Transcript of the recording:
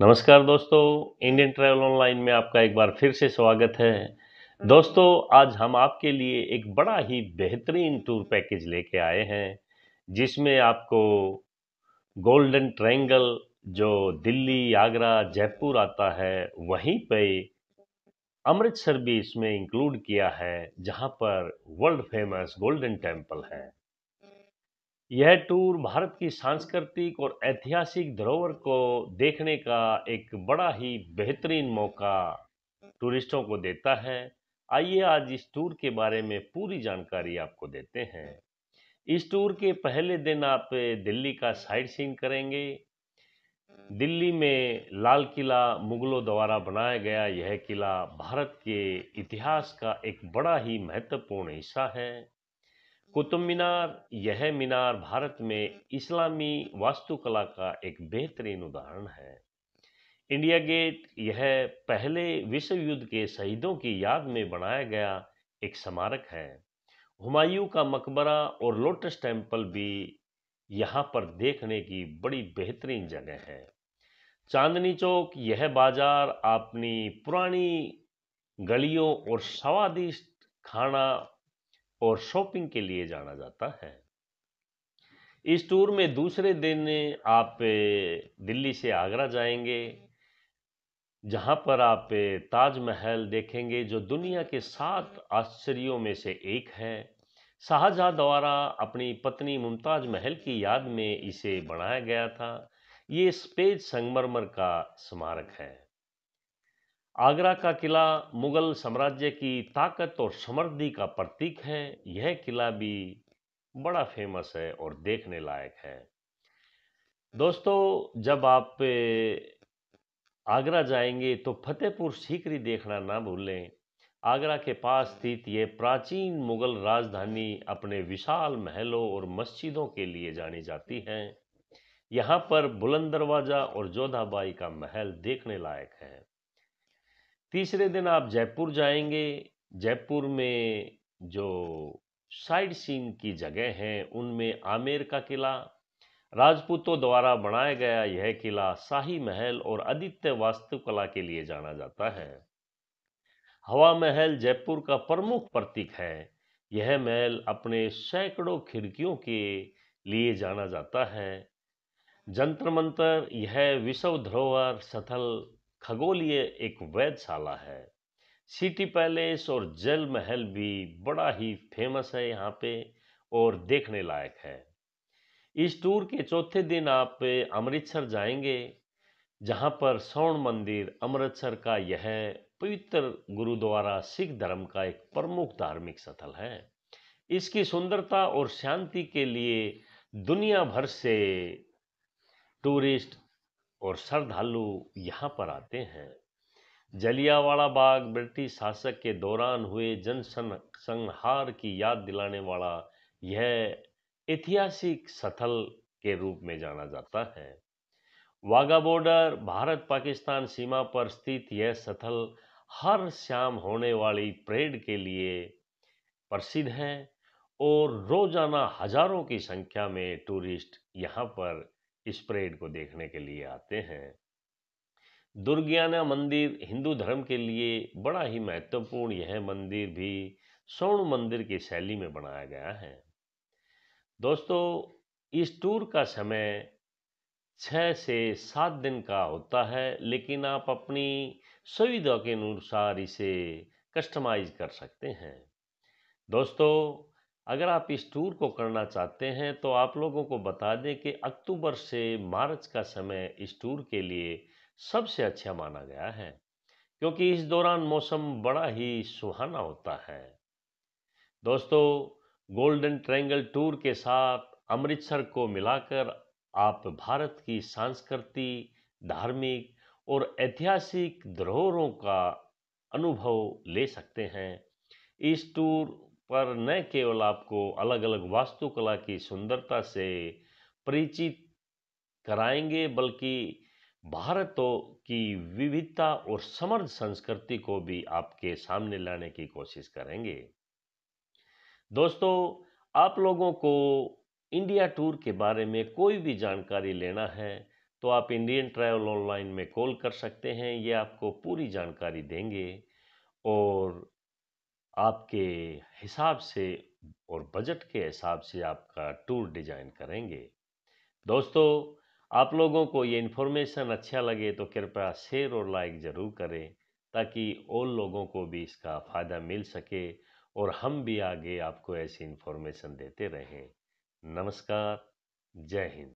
नमस्कार दोस्तों Indian travel online में आपका एक बार फिर से स्वागत है। दोस्तों, आज हम आपके लिए एक बड़ा ही बेहतरीन टूर पैकेज लेके आए हैं, जिसमें आपको गोल्डन ट्रायंगल जो दिल्ली, आगरा, जयपुर आता है, वहीं पे अमृतसर भी इसमें इंक्लूड किया है, जहाँ पर वर्ल्ड फ़ेमस गोल्डन टेंपल है। यह टूर भारत की सांस्कृतिक और ऐतिहासिक धरोहर को देखने का एक बड़ा ही बेहतरीन मौका टूरिस्टों को देता है। आइए आज इस टूर के बारे में पूरी जानकारी आपको देते हैं। इस टूर के पहले दिन आप दिल्ली का साइड सीन करेंगे। दिल्ली में लाल किला मुगलों द्वारा बनाया गया यह किला भारत के इतिहास का एक बड़ा ही महत्वपूर्ण हिस्सा है। कुतुब मीनार, यह मीनार भारत में इस्लामी वास्तुकला का एक बेहतरीन उदाहरण है। इंडिया गेट, यह पहले विश्व युद्ध के शहीदों की याद में बनाया गया एक स्मारक है। हुमायूं का मकबरा और लोटस टेंपल भी यहाँ पर देखने की बड़ी बेहतरीन जगह है। चांदनी चौक, यह बाज़ार अपनी पुरानी गलियों और स्वादिष्ट खाना और शॉपिंग के लिए जाना जाता है। इस टूर में दूसरे दिन आप दिल्ली से आगरा जाएँगे, जहाँ पर आप ताजमहल देखेंगे, जो दुनिया के सात आश्चर्यों में से एक है। शाहजहां द्वारा अपनी पत्नी मुमताज़ महल की याद में इसे बनाया गया था। ये स्पेज संगमरमर का स्मारक है। आगरा का किला मुगल साम्राज्य की ताकत और समृद्धि का प्रतीक है। यह किला भी बड़ा फ़ेमस है और देखने लायक है। दोस्तों, जब आप आगरा जाएँगे तो फतेहपुर सीकरी देखना ना भूलें। आगरा के पास स्थित ये प्राचीन मुगल राजधानी अपने विशाल महलों और मस्जिदों के लिए जानी जाती है। यहाँ पर बुलंद दरवाज़ा और जोधाबाई का महल देखने लायक है। तीसरे दिन आप जयपुर जाएँगे। जयपुर में जो साइड सीन की जगह हैं, उनमें आमेर का किला, राजपूतों द्वारा बनाया गया यह किला शाही महल और आदित्य वास्तुकला के लिए जाना जाता है। हवा महल जयपुर का प्रमुख प्रतीक है। यह महल अपने सैकड़ों खिड़कियों के लिए जाना जाता है। जंतर मंतर, यह विश्व धरोहर स्थल खगोलीय एक वैधशाला है। सिटी पैलेस और जल महल भी बड़ा ही फ़ेमस है यहाँ पे और देखने लायक है। इस टूर के चौथे दिन आप अमृतसर जाएँगे, जहाँ पर स्वर्ण मंदिर, अमृतसर का यह पवित्र गुरुद्वारा, सिख धर्म का एक प्रमुख धार्मिक स्थल है। इसकी सुंदरता और शांति के लिए दुनिया भर से टूरिस्ट और श्रद्धालु यहाँ पर आते हैं। जलियावाला बाग ब्रिटिश शासक के दौरान हुए जन संहार की याद दिलाने वाला यह ऐतिहासिक स्थल के रूप में जाना जाता है। वाघा बॉर्डर, भारत पाकिस्तान सीमा पर स्थित यह स्थल हर शाम होने वाली परेड के लिए प्रसिद्ध है और रोज़ाना हज़ारों की संख्या में टूरिस्ट यहाँ पर इस परेड को देखने के लिए आते हैं। दुर्गियाना मंदिर हिंदू धर्म के लिए बड़ा ही महत्वपूर्ण यह मंदिर भी स्वर्ण मंदिर की शैली में बनाया गया है। दोस्तों, इस टूर का समय छः से सात दिन का होता है, लेकिन आप अपनी सुविधा के अनुसार इसे कस्टमाइज कर सकते हैं। दोस्तों अगर आप इस टूर को करना चाहते हैं तो आप लोगों को बता दें कि अक्टूबर से मार्च का समय इस टूर के लिए सबसे अच्छा माना गया है, क्योंकि इस दौरान मौसम बड़ा ही सुहाना होता है। दोस्तों, गोल्डन ट्रायंगल टूर के साथ अमृतसर को मिलाकर आप भारत की संस्कृति, धार्मिक और ऐतिहासिक धरोहरों का अनुभव ले सकते हैं। इस टूर पर न केवल आपको अलग अलग वास्तुकला की सुंदरता से परिचित कराएँगे, बल्कि भारत की विविधता और समृद्ध संस्कृति को भी आपके सामने लाने की कोशिश करेंगे। दोस्तों, आप लोगों को इंडिया टूर के बारे में कोई भी जानकारी लेना है तो आप इंडियन ट्रैवल ऑनलाइन में कॉल कर सकते हैं, ये आपको पूरी जानकारी देंगे। और आपके हिसाब से और बजट के हिसाब से आपका टूर डिज़ाइन करेंगे। दोस्तों, आप लोगों को ये इन्फॉर्मेशन अच्छा लगे तो कृपया शेयर और लाइक ज़रूर करें, ताकि और लोगों को भी इसका फ़ायदा मिल सके और हम भी आगे आपको ऐसी इन्फॉर्मेशन देते रहें। नमस्कार, जय हिंद।